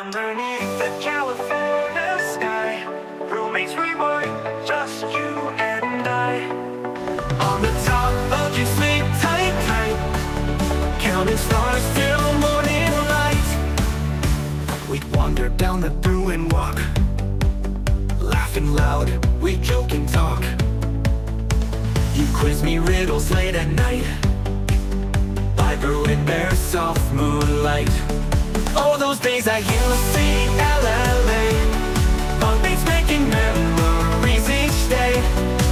Underneath the California sky. Roommates we were, just you and I. On the top of your sleep tight, tight. Counting stars till morning light. We'd wander down the Bruin walk. Laughing loud, we'd joke and talk. You quiz me riddles late at night. By Bruin Bear soft moonlight Oh, those days at UCLA Bunkmates making memories each day.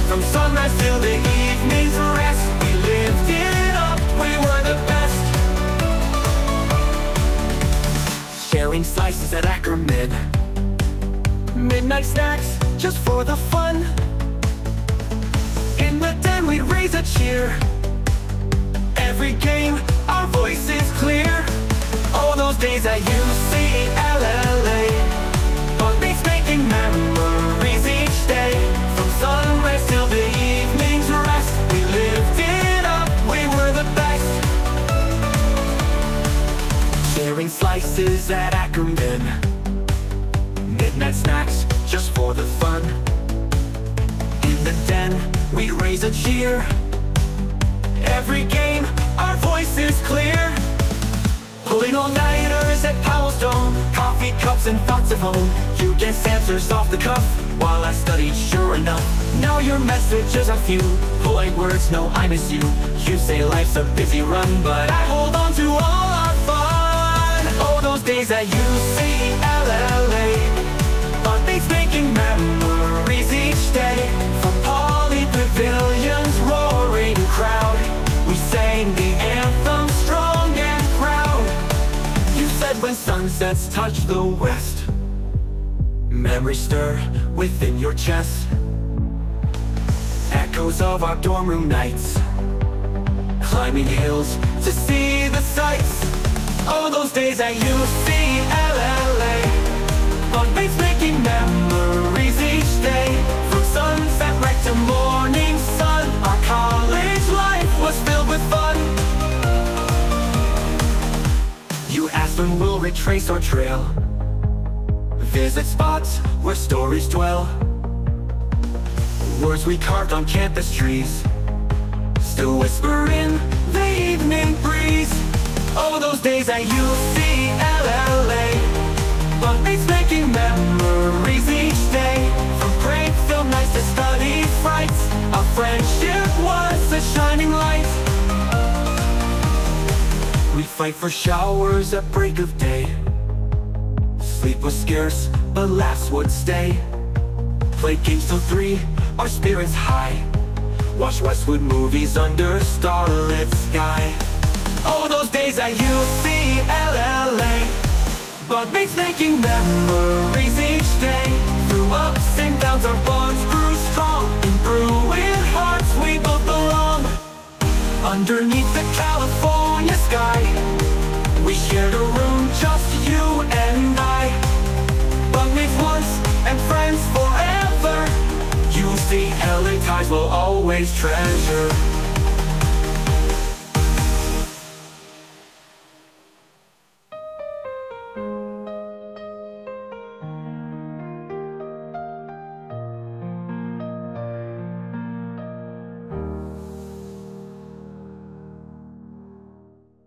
From sunrise till the evening's rest We lived it up, we were the best. Sharing slices at Ackerman. Midnight snacks, just for the fun. In the den we'd raise a cheer. Every game, our voices clear. all those days at UCLA Bunkmates making memories each day From sunrise till the evening's rest. We lived it up, we were the best. Sharing slices at Ackerman. Midnight snacks, just for the fun. In the den, we raise a cheer. Every game, our voice is clear. Pulling all-nighters cups and thoughts of home. You guess answers off the cuff While I studied, sure enough. Now your messages are few. Polite words, no I miss you. You say life's a busy run But I hold on to all our fun. Oh, those days that UCLA said when sunsets touch the west Memories stir within your chest. Echoes of our dorm room nights Climbing hills to see the sights. Oh, those days at UCLA Bunkmates making memories each day. From sunset right to morning sun Our college life was filled with fun. You asked we'll retrace our trail. Visit spots where stories dwell. Words we carved on campus trees. Still whisper in the evening breeze. Oh, those days at UCLA fight for showers at break of day. Sleep was scarce, but laughs would stay. Played games till three, our spirits high. Watch Westwood movies under starlit sky. Oh, those days at UCLA Bunkmates making memories each day. Through ups and downs our bonds grew strong In Bruin hearts we both belong. Underneath the shared a room, just you and I. Bunkmates once and friends forever. UCLA ties will always treasure